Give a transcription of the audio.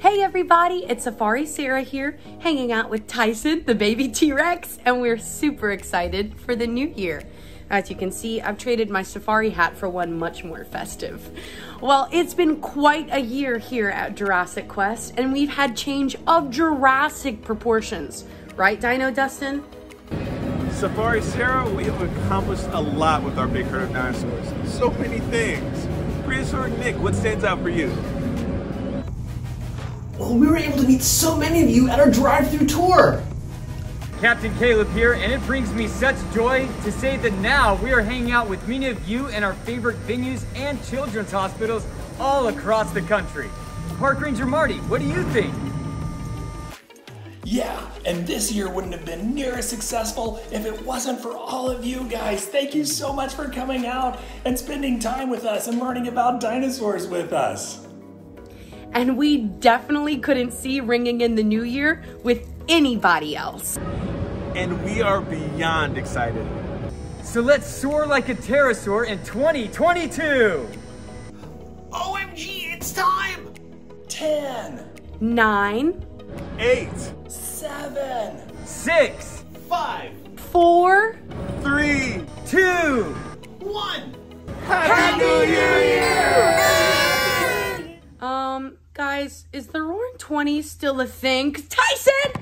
Hey everybody, it's Safari Sarah here, hanging out with Tyson, the baby T-Rex, and we're super excited for the new year. As you can see, I've traded my safari hat for one much more festive. Well, it's been quite a year here at Jurassic Quest, and we've had change of Jurassic proportions. Right, Dino Dustin? Safari Sarah, we have accomplished a lot with our big herd of dinosaurs. So many things. Prehistoric Nick, what stands out for you? Well, we were able to meet so many of you at our drive-through tour. Captain Caleb here, and it brings me such joy to say that now we are hanging out with many of you in our favorite venues and children's hospitals all across the country. Park Ranger Marty, what do you think? Yeah, and this year wouldn't have been near as successful if it wasn't for all of you guys. Thank you so much for coming out and spending time with us and learning about dinosaurs with us. And we definitely couldn't see ringing in the new year with anybody else. And we are beyond excited. So let's soar like a pterosaur in 2022! OMG, it's time! 10, 9, 8, 7, 6, 5, 4, Guys, is the Roaring 20s still a thing? Tyson!